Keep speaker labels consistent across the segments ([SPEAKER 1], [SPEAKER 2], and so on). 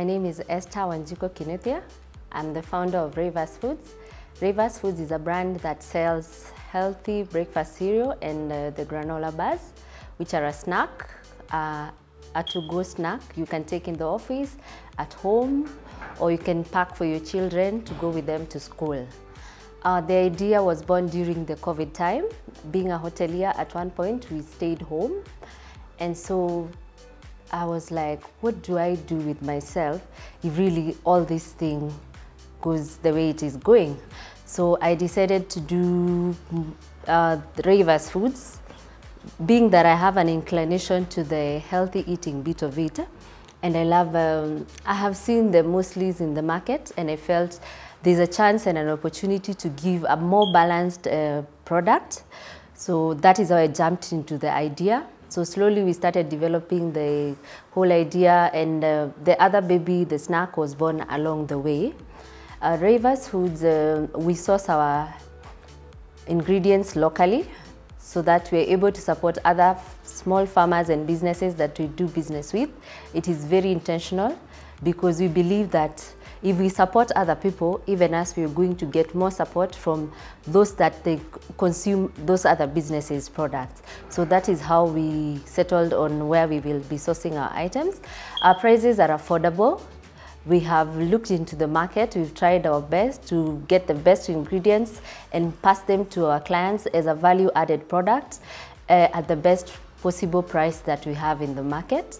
[SPEAKER 1] my name is Esther Wanjiko Kinethia. I'm the founder of Ryaivas Foods. Ryaivas Foods is a brand that sells healthy breakfast cereal and uh, the granola bars, which are a snack, uh, a to-go snack you can take in the office, at home, or you can pack for your children to go with them to school. Uh, the idea was born during the COVID time. Being a hotelier, at one point we stayed home, and so I was like, what do I do with myself if really all this thing goes the way it is going? So I decided to do uh, Ryaivas Foods, being that I have an inclination to the healthy eating bit of it. And I love, um, I have seen the mueslis in the market and I felt there's a chance and an opportunity to give a more balanced uh, product. So that is how I jumped into the idea. So slowly we started developing the whole idea and uh, the other baby, the snack was born along the way. Uh, Ryaivas Foods, uh, we source our ingredients locally so that we're able to support other small farmers and businesses that we do business with. It is very intentional because we believe that if we support other people, even as we're going to get more support from those that they consume those other businesses' products. So that is how we settled on where we will be sourcing our items. Our prices are affordable. We have looked into the market, we've tried our best to get the best ingredients and pass them to our clients as a value added product uh, at the best possible price that we have in the market.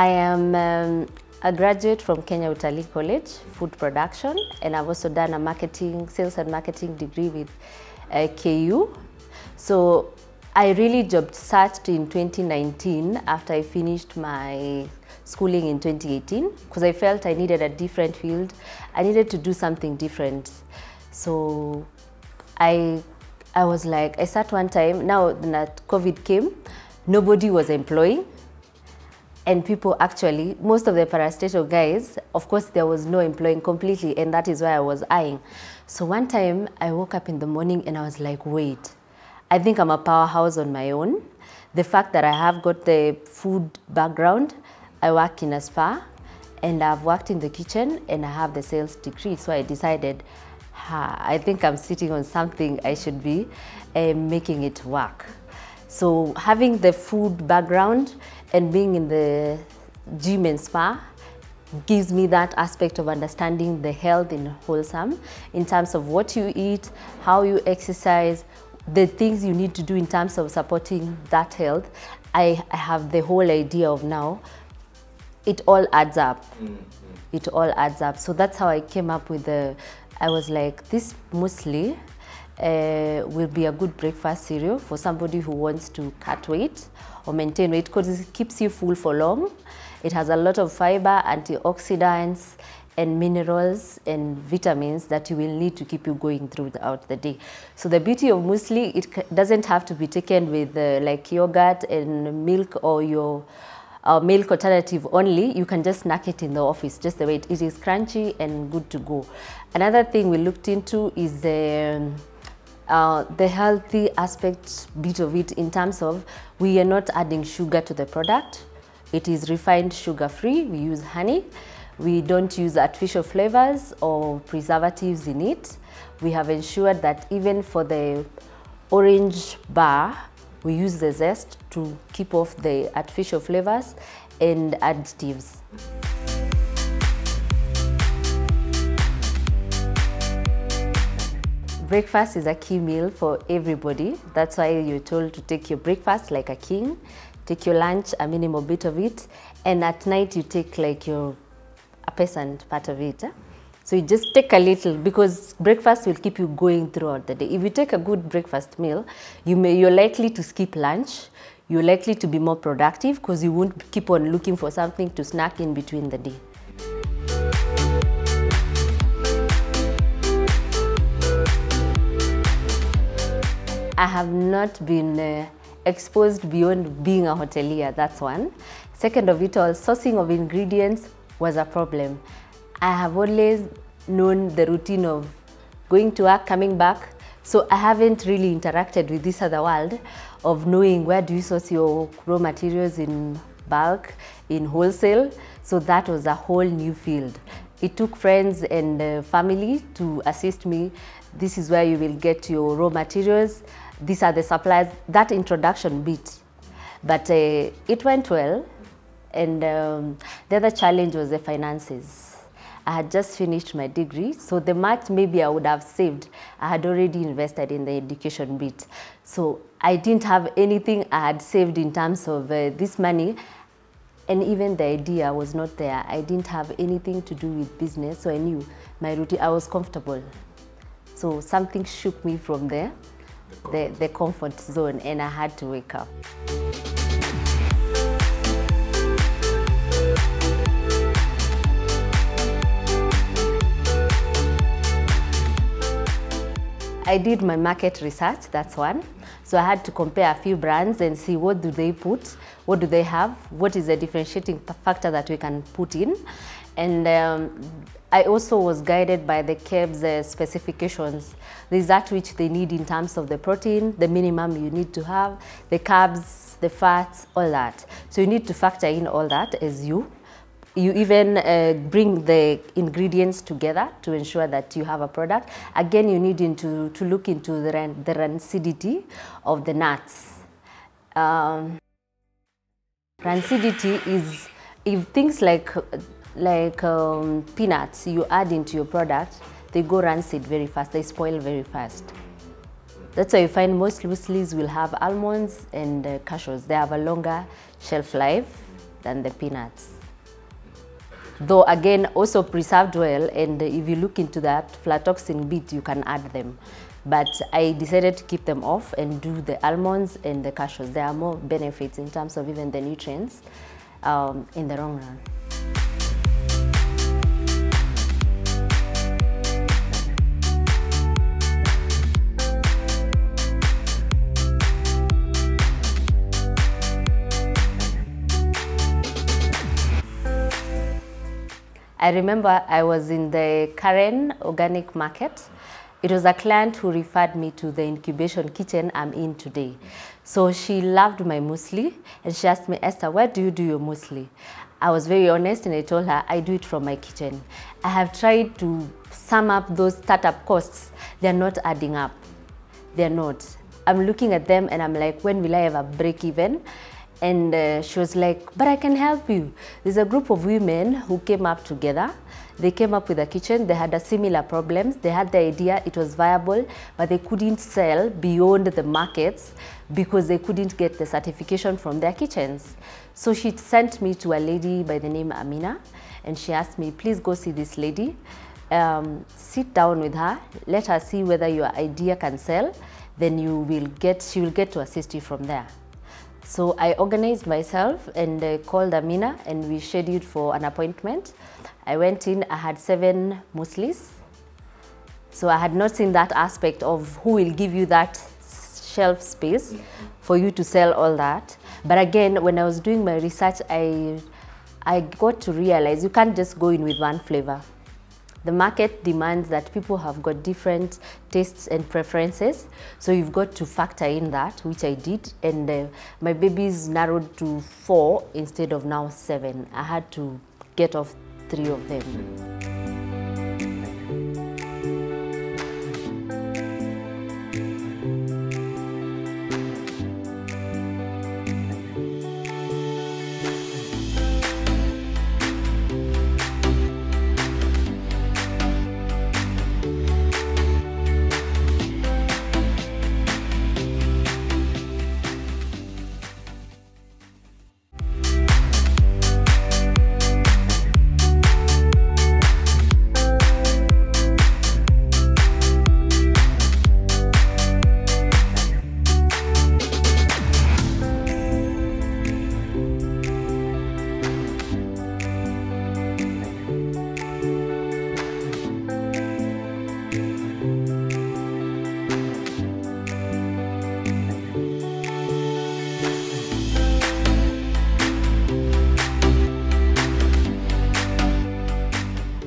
[SPEAKER 1] I am um, a graduate from Kenya Utalii College, food production, and I've also done a marketing, sales and marketing degree with uh, KU. So I really job searched in 2019 after I finished my schooling in 2018 because I felt I needed a different field. I needed to do something different. So I, I was like, I sat one time, now that COVID came, nobody was employing and people actually, most of the parastatal guys, of course, there was no employing completely, and that is why I was eyeing. So one time I woke up in the morning and I was like, wait, I think I'm a powerhouse on my own. The fact that I have got the food background, I work in a spa, and I've worked in the kitchen, and I have the sales degree. So I decided, ha, I think I'm sitting on something I should be uh, making it work. So having the food background and being in the gym and spa gives me that aspect of understanding the health in wholesome in terms of what you eat, how you exercise, the things you need to do in terms of supporting that health. I, I have the whole idea of now, it all adds up. Mm -hmm. It all adds up. So that's how I came up with the, I was like, this muesli uh, will be a good breakfast cereal for somebody who wants to cut weight or maintain weight because it keeps you full for long. It has a lot of fiber, antioxidants, and minerals and vitamins that you will need to keep you going throughout the day. So the beauty of muesli, it doesn't have to be taken with uh, like yogurt and milk or your uh, milk alternative only. You can just snack it in the office, just the way it, it is crunchy and good to go. Another thing we looked into is the um, uh, the healthy aspect bit of it in terms of we are not adding sugar to the product. It is refined sugar free. We use honey. We don't use artificial flavors or preservatives in it. We have ensured that even for the orange bar, we use the zest to keep off the artificial flavors and additives. Breakfast is a key meal for everybody. That's why you're told to take your breakfast like a king, take your lunch, a minimal bit of it, and at night you take like your a peasant part of it. Eh? So you just take a little because breakfast will keep you going throughout the day. If you take a good breakfast meal, you may, you're likely to skip lunch. You're likely to be more productive because you won't keep on looking for something to snack in between the day. I have not been uh, exposed beyond being a hotelier, that's one. Second of it all, sourcing of ingredients was a problem. I have always known the routine of going to work, coming back. So I haven't really interacted with this other world of knowing where do you source your raw materials in bulk, in wholesale. So that was a whole new field. It took friends and uh, family to assist me. This is where you will get your raw materials. These are the supplies. That introduction bit. But uh, it went well. And um, the other challenge was the finances. I had just finished my degree, so the much maybe I would have saved, I had already invested in the education bit. So I didn't have anything I had saved in terms of uh, this money, and even the idea was not there. I didn't have anything to do with business, so I knew my routine, I was comfortable. So something shook me from there, the, the comfort zone, and I had to wake up. I did my market research, that's one. So I had to compare a few brands and see what do they put, what do they have, what is the differentiating factor that we can put in. And um, I also was guided by the KEBS uh, specifications. There's that which they need in terms of the protein, the minimum you need to have, the carbs, the fats, all that. So you need to factor in all that as you you even uh, bring the ingredients together to ensure that you have a product. Again, you need into, to look into the, ran, the rancidity of the nuts. Um, rancidity is if things like, like um, peanuts you add into your product, they go rancid very fast, they spoil very fast. That's why you find most mueslis will have almonds and uh, cashews. They have a longer shelf life than the peanuts though again also preserved well and if you look into that aflatoxin bit you can add them but I decided to keep them off and do the almonds and the cashews. There are more benefits in terms of even the nutrients um, in the long run. I remember I was in the Karen Organic Market. It was a client who referred me to the incubation kitchen I'm in today. So she loved my muesli and she asked me, Esther, where do you do your muesli? I was very honest and I told her, I do it from my kitchen. I have tried to sum up those startup costs. They're not adding up. They're not. I'm looking at them and I'm like, when will I ever break even? And uh, she was like, but I can help you. There's a group of women who came up together. They came up with a kitchen. They had a similar problems. They had the idea it was viable, but they couldn't sell beyond the markets because they couldn't get the certification from their kitchens. So she sent me to a lady by the name Amina, and she asked me, please go see this lady. Um, sit down with her, let her see whether your idea can sell, then you will get, she will get to assist you from there. So I organized myself and uh, called Amina and we scheduled for an appointment. I went in, I had seven mueslis. So I had not seen that aspect of who will give you that shelf space for you to sell all that. But again, when I was doing my research, I, I got to realize you can't just go in with one flavor. The market demands that people have got different tastes and preferences. So you've got to factor in that, which I did. And uh, my babies narrowed to four instead of now seven. I had to get off three of them.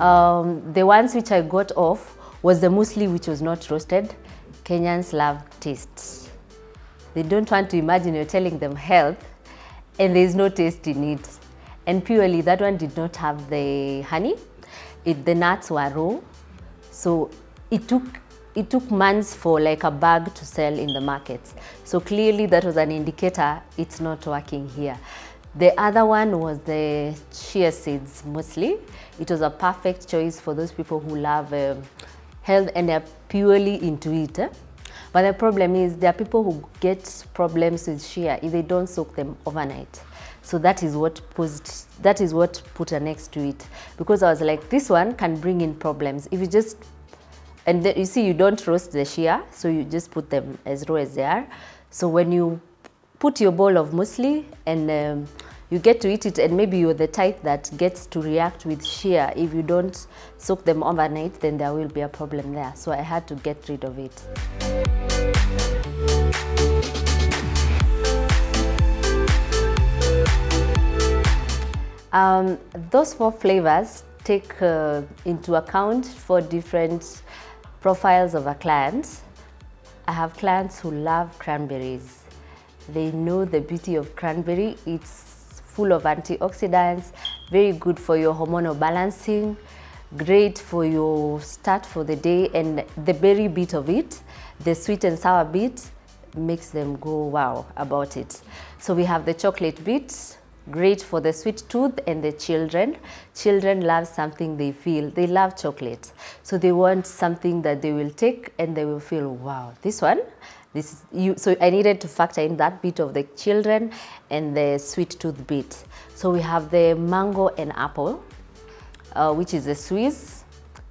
[SPEAKER 1] Um, the ones which I got off was the muesli which was not roasted. Kenyans love taste. They don't want to imagine you're telling them health and there's no taste in it. And purely that one did not have the honey. It, the nuts were raw. So it took it took months for like a bag to sell in the markets. So clearly that was an indicator it's not working here. The other one was the chia seeds mostly. It was a perfect choice for those people who love um, health and they're purely into it. eh? But the problem is there are people who get problems with chia if they don't soak them overnight. So that is what posed, that is what put an next to it. Because I was like, this one can bring in problems. If you just and then you see you don't roast the chia so you just put them as raw as they are so when you put your bowl of muesli and um, you get to eat it and maybe you're the type that gets to react with chia if you don't soak them overnight then there will be a problem there so i had to get rid of it Um, those four flavors take uh, into account four different profiles of a client. I have clients who love cranberries. They know the beauty of cranberry. It's full of antioxidants, very good for your hormonal balancing, great for your start for the day, and the berry bit of it, the sweet and sour bit, makes them go wow about it. So we have the chocolate bit, great for the sweet tooth and the children. Children love something they feel. They love chocolate. So they want something that they will take and they will feel, wow, this one, this is you. So I needed to factor in that bit of the children and the sweet tooth bit. So we have the mango and apple, uh, which is a Swiss.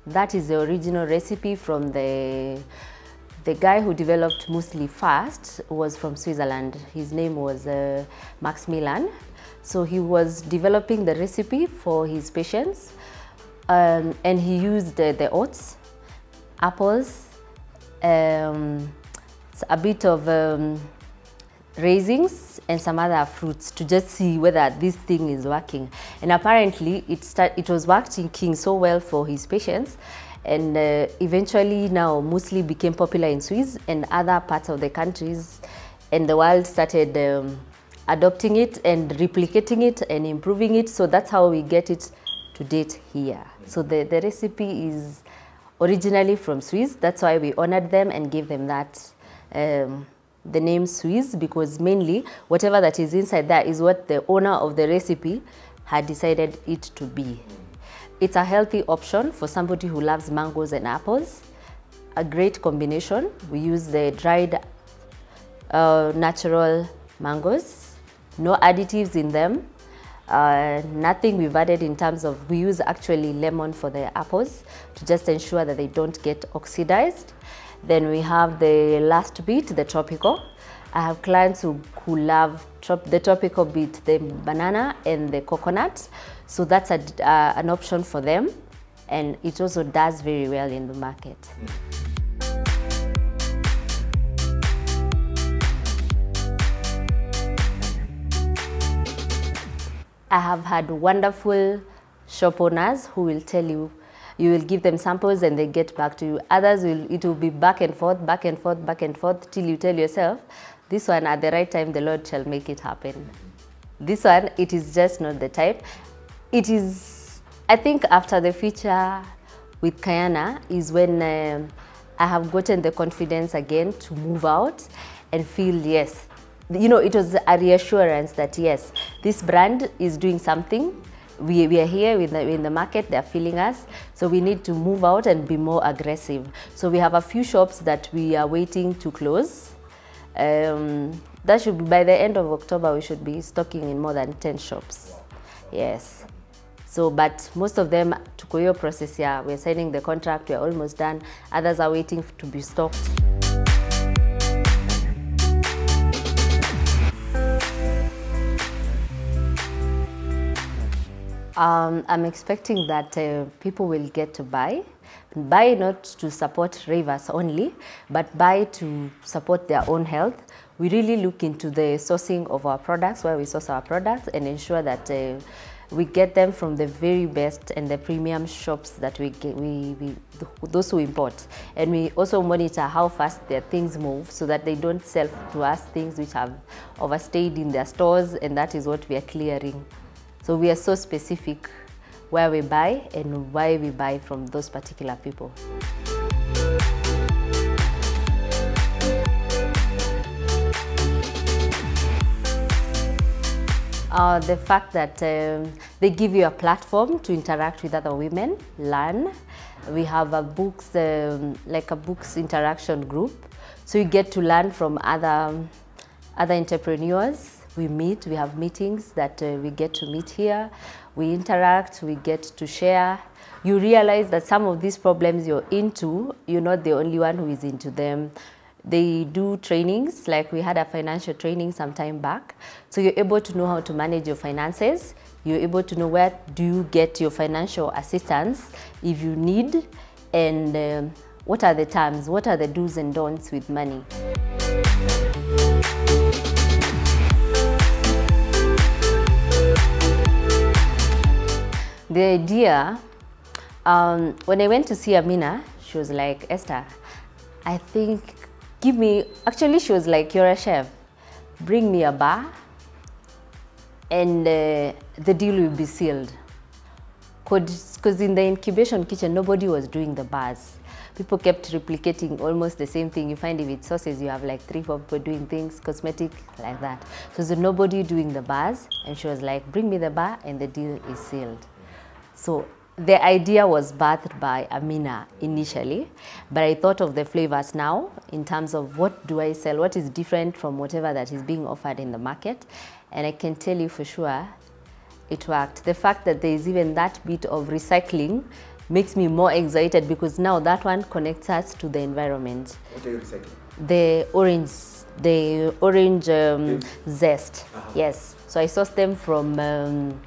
[SPEAKER 1] That is the original recipe from the the guy who developed muesli first was from Switzerland. His name was uh, Maximilian. So he was developing the recipe for his patients um, and he used uh, the oats, apples, um, a bit of um, raisins and some other fruits to just see whether this thing is working. And apparently it, start, it was working so well for his patients and uh, eventually now mostly became popular in Swiss and other parts of the countries and the world started um, adopting it and replicating it and improving it. So that's how we get it to date here. So the, the recipe is originally from Swiss. That's why we honored them and gave them that um, the name Swiss because mainly whatever that is inside there is what the owner of the recipe had decided it to be. It's a healthy option for somebody who loves mangoes and apples. A great combination. We use the dried uh, natural mangoes, no additives in them. Uh, nothing we've added in terms of, we use actually lemon for the apples to just ensure that they don't get oxidized. Then we have the last bit, the tropical. I have clients who, who love trop the tropical bit, the banana and the coconut. So that's a, uh, an option for them. And it also does very well in the market. I have had wonderful shop owners who will tell you, you will give them samples and they get back to you. Others will, it will be back and forth, back and forth, back and forth till you tell yourself, this one at the right time the Lord shall make it happen. This one, it is just not the type. It is, I think after the feature with Kayana is when um, I have gotten the confidence again to move out and feel yes. You know, it was a reassurance that yes, this brand is doing something. We, we are here in the, in the market, they're feeling us. So we need to move out and be more aggressive. So we have a few shops that we are waiting to close. Um, that should be by the end of October, we should be stocking in more than 10 shops. Yes. So, but most of them, to your process here, we're signing the contract, we're almost done. Others are waiting to be stocked. Um, I'm expecting that uh, people will get to buy. Buy not to support Ryaivas only, but buy to support their own health. We really look into the sourcing of our products, where we source our products, and ensure that uh, We get them from the very best and the premium shops that we get, we, we those who import. And we also monitor how fast their things move so that they don't sell to us things which have overstayed in their stores and that is what we are clearing. So we are so specific where we buy and why we buy from those particular people. Uh, the fact that um, they give you a platform to interact with other women, learn. We have a books, um, like a books interaction group. So you get to learn from other, other entrepreneurs. We meet, we have meetings that uh, we get to meet here. We interact, we get to share. You realize that some of these problems you're into, you're not the only one who is into them. They do trainings, like we had a financial training some time back. So you're able to know how to manage your finances. You're able to know where do you get your financial assistance if you need, and um, what are the terms, what are the do's and don'ts with money. The idea, um, when I went to see Amina, she was like, Esther, I think give me, actually she was like, you're a chef, bring me a bar and uh, the deal will be sealed. Because in the incubation kitchen, nobody was doing the bars. People kept replicating almost the same thing. You find it's sauces, you have like three, four people doing things, cosmetic, like that. So there's nobody doing the bars. And she was like, bring me the bar and the deal is sealed. So the idea was birthed by Amina initially, but I thought of the flavors now in terms of what do I sell, what is different from whatever that is being offered in the market. And I can tell you for sure it worked. The fact that there is even that bit of recycling makes me more excited because now that one connects us to the environment.
[SPEAKER 2] What are you recycling?
[SPEAKER 1] The orange, the orange um, zest,
[SPEAKER 2] Uh-huh.
[SPEAKER 1] yes. So I sourced them from um,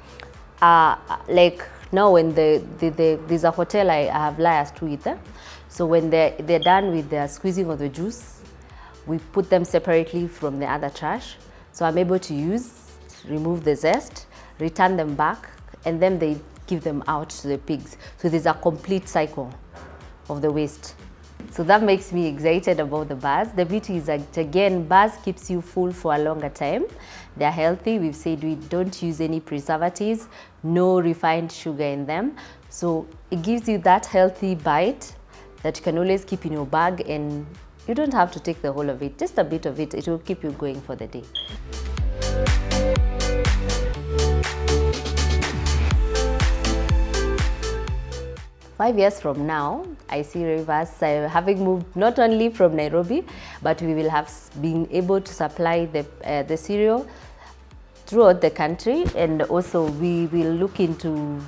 [SPEAKER 1] uh, like now when the, the, the, there's a hotel I, have liaised with, eh? so when they're, they're done with their squeezing of the juice, we put them separately from the other trash. So I'm able to use, remove the zest, return them back, and then they give them out to the pigs. So there's a complete cycle of the waste. So that makes me excited about the bars. The beauty is that again, bars keeps you full for a longer time. They're healthy. We've said we don't use any preservatives, no refined sugar in them. So it gives you that healthy bite that you can always keep in your bag and you don't have to take the whole of it, just a bit of it. It will keep you going for the day. Five years from now, I see Ryaivas uh, having moved not only from Nairobi, but we will have been able to supply the, uh, the cereal throughout the country and also we will look into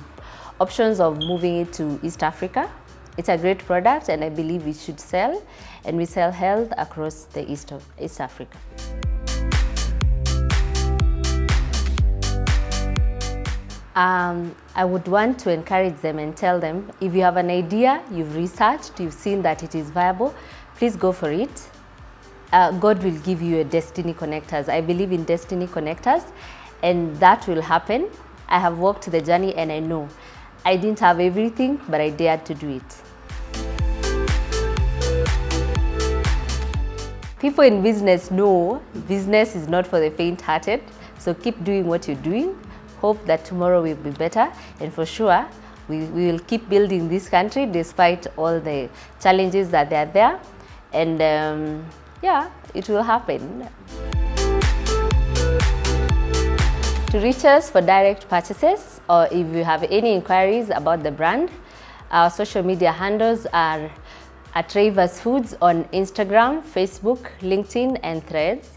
[SPEAKER 1] options of moving it to East Africa. It's a great product and I believe we should sell and we sell health across the East of East Africa. Um, I would want to encourage them and tell them if you have an idea, you've researched, you've seen that it is viable, please go for it. Uh, God will give you a destiny connectors. I believe in destiny connectors, and that will happen. I have walked the journey and I know I didn't have everything, but I dared to do it. People in business know business is not for the faint hearted, so keep doing what you're doing. Hope that tomorrow will be better, and for sure, we, we will keep building this country despite all the challenges that are there. And um, yeah, it will happen. To reach us for direct purchases, or if you have any inquiries about the brand, our social media handles are at Ryaivas Foods on Instagram, Facebook, LinkedIn, and Threads.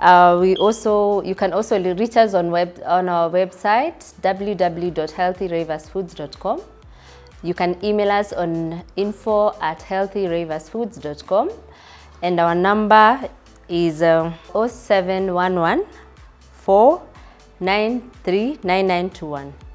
[SPEAKER 1] Uh, we also, you can also reach us on, web, on our website, www.healthyraversfoods.com. You can email us on info at healthyraversfoods.com. And our number is uh, 0711 493 9921.